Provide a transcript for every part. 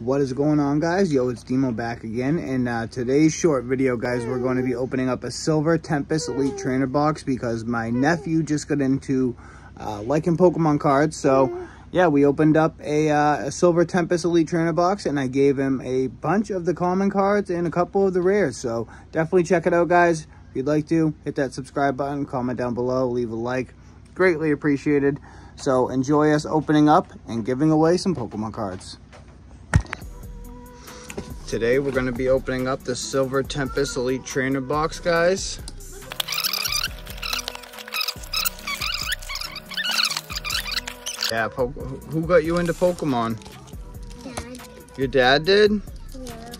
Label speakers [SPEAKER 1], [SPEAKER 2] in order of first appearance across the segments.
[SPEAKER 1] What is going on guys? Yo, it's Demo back again. And uh, today's short video, guys, we're going to be opening up a Silver Tempest Elite Trainer box because my nephew just got into uh, liking Pokemon cards. So yeah, we opened up a, uh, a Silver Tempest Elite Trainer box and I gave him a bunch of the common cards and a couple of the rares. So definitely check it out, guys. If you'd like to, hit that subscribe button, comment down below, leave a like. Greatly appreciated. So enjoy us opening up and giving away some Pokemon cards. Today we're going to be opening up the Silver Tempest Elite Trainer box, guys. Yeah, po who got you into Pokemon?
[SPEAKER 2] Dad.
[SPEAKER 1] Your dad did?
[SPEAKER 2] Yeah.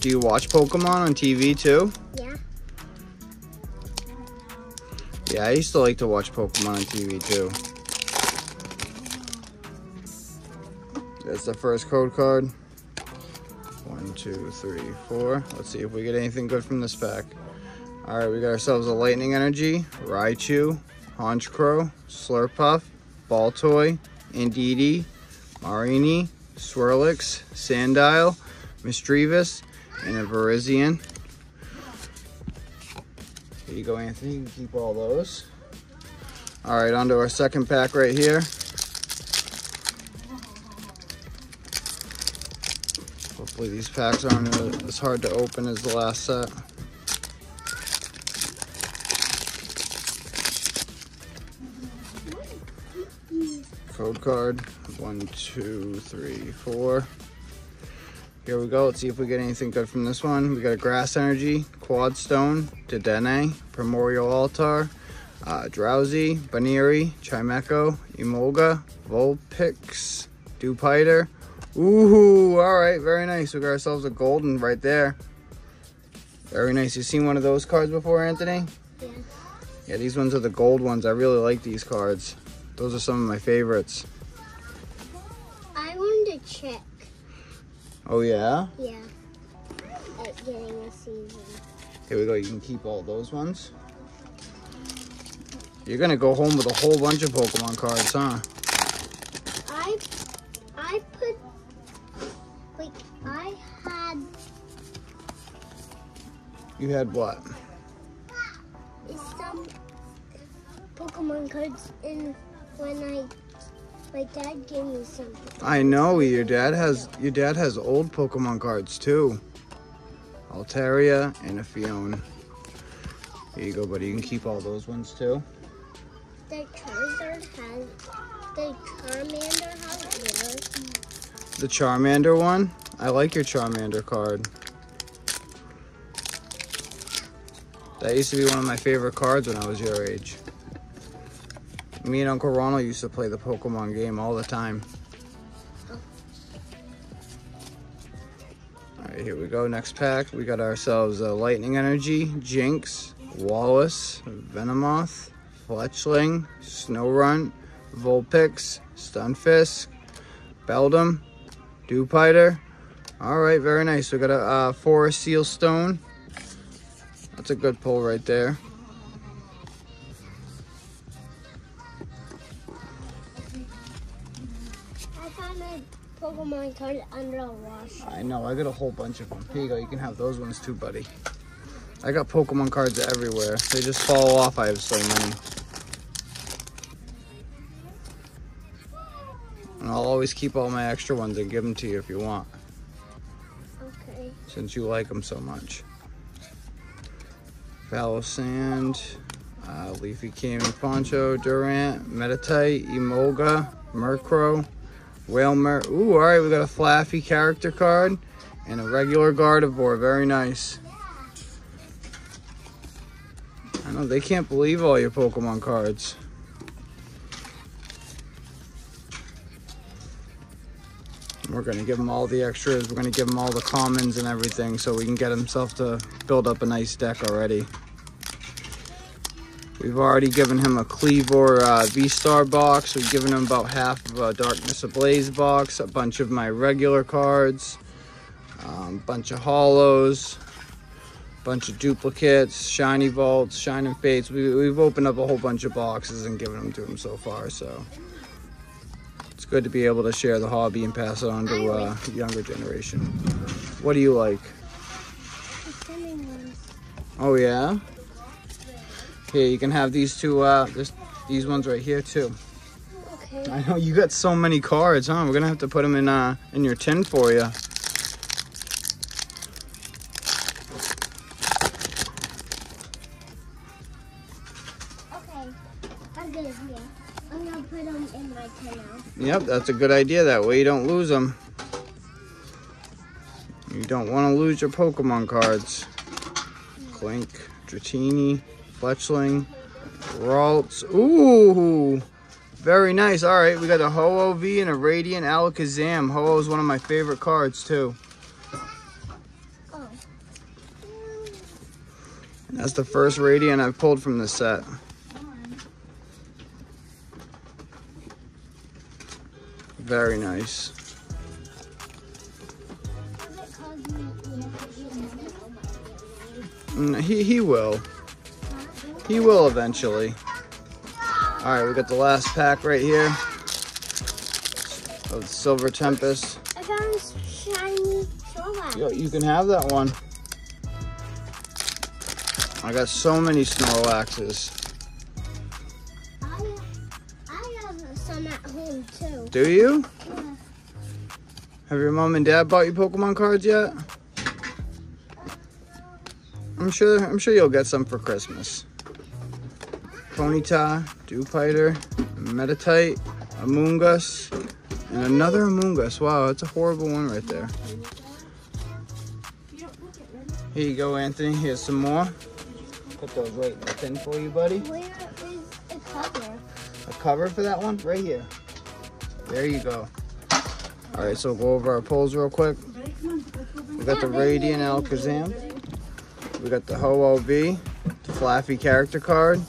[SPEAKER 1] Do you watch Pokemon on TV too?
[SPEAKER 2] Yeah.
[SPEAKER 1] Yeah, I used to like to watch Pokemon on TV too. That's the first code card. One, two, three, four. Let's see if we get anything good from this pack. All right, we got ourselves a Lightning Energy, Raichu, Honchkrow, Slurpuff, Baltoy, Indeedee, Marini, Swirlix, Sandile, Misdreavus, and a Virizion. Here you go, Anthony. You can keep all those. All right, onto our second pack right here. Hopefully these packs aren't as hard to open as the last set. Code card, one, two, three, four. Here we go, let's see if we get anything good from this one. We got a Grass Energy, Quad Stone, Dedenne, Primordial Altar, uh, Drowzee, Baneri, Chimecho, Emolga, Vulpix, Dewpider. Ooh, all right, very nice. We got ourselves a golden right there. Very nice. You seen one of those cards before, Anthony?
[SPEAKER 2] Yeah.
[SPEAKER 1] Yeah, these ones are the gold ones. I really like these cards. Those are some of my favorites.
[SPEAKER 2] I wanted to check.
[SPEAKER 1] Oh, yeah?
[SPEAKER 2] Yeah. At getting a season.
[SPEAKER 1] Here we go. You can keep all those ones. You're going to go home with a whole bunch of Pokemon cards, huh? You had what?
[SPEAKER 2] some Pokemon cards in when I my dad gave me something.
[SPEAKER 1] I know your dad has your dad has old Pokemon cards too. Altaria and a Fiona. Here you go, buddy. You can keep all those ones too.
[SPEAKER 2] The Charizard has the Charmander has yours.
[SPEAKER 1] The Charmander one. I like your Charmander card. That used to be one of my favorite cards when I was your age. Me and Uncle Ronald used to play the Pokemon game all the time. Alright, here we go. Next pack. We got ourselves a Lightning Energy, Jynx, Wallace, Venomoth, Fletchling, Snorunt, Vulpix, Stunfisk, Beldum, Dewpider. Alright, very nice. We got a uh, Forest Seal Stone. That's a good pull right there.
[SPEAKER 2] I found Pokemon card under a wash.
[SPEAKER 1] I know, I got a whole bunch of them. Here you go, you can have those ones too, buddy. I got Pokemon cards everywhere. They just fall off, I have so many. And I'll always keep all my extra ones and give them to you if you want,
[SPEAKER 2] Okay.
[SPEAKER 1] since you like them so much. Fallow Sand, uh, Leafy Camo Poncho, Durant, Meditite, Emolga, Murkrow, Wailmer. Ooh, all right, we got a Flaaffy character card and a regular Gardevoir. Very nice. I know, they can't believe all your Pokemon cards. We're going to give him all the extras. We're going to give him all the commons and everything so we can get himself to build up a nice deck already. We've already given him a Kleavor uh, V-Star box. We've given him about half of a Darkness Ablaze box, a bunch of my regular cards, a um, bunch of hollows, bunch of duplicates, shiny vaults, shining fates. We, we've opened up a whole bunch of boxes and given them to him so far, so It's good to be able to share the hobby and pass it on to uh, younger generation. What do you like?
[SPEAKER 2] The swimming ones.
[SPEAKER 1] Oh yeah. Here, you can have these two. Uh, this, these ones right here too.
[SPEAKER 2] Okay.
[SPEAKER 1] I know you got so many cards, huh? We're gonna have to put them in uh in your tin for you.
[SPEAKER 2] Okay. I'm good here. I'm gonna put them in my.
[SPEAKER 1] Yep, that's a good idea. That way you don't lose them. You don't want to lose your Pokemon cards. Klink, Dratini, Fletchling, Ralts. Ooh, very nice. All right, we got a Ho-Oh-V and a Radiant Alakazam. Ho-Oh is one of my favorite cards too.
[SPEAKER 2] Oh.
[SPEAKER 1] That's the first Radiant I've pulled from the set. Very nice.
[SPEAKER 2] Does it cause me you have to nice.
[SPEAKER 1] Mm, He, he will. He will eventually. All right, we got the last pack right here of the Silver Tempest.
[SPEAKER 2] I found this shiny Snorlax.
[SPEAKER 1] Yo, you can have that one. I got so many Snorlaxes. Do you?
[SPEAKER 2] Yeah.
[SPEAKER 1] Have your mom and dad bought you Pokemon cards yet? I'm sure. I'm sure you'll get some for Christmas. Ponyta, Dewpider, Meditite, Amoonguss, and another Amoonguss. Wow, that's a horrible one right there. Here you go, Anthony. Here's some more. Put those right in the tin for you, buddy.
[SPEAKER 2] Where is the cover?
[SPEAKER 1] A cover for that one? Right here. There you go. All right, so go over our pulls real quick. We got the Radiant Alakazam. We got the Ho-Oh-V, the Flaaffy character card,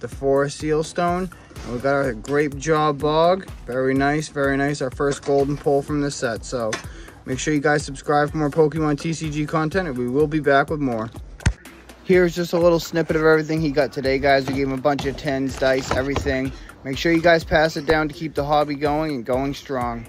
[SPEAKER 1] the Forest Seal Stone, and we got our Gapejaw Bog. Very nice, very nice. Our first golden pull from this set. So make sure you guys subscribe for more Pokemon TCG content, and we will be back with more. Here's just a little snippet of everything he got today, guys. We gave him a bunch of tins, dice, everything. Make sure you guys pass it down to keep the hobby going and going strong.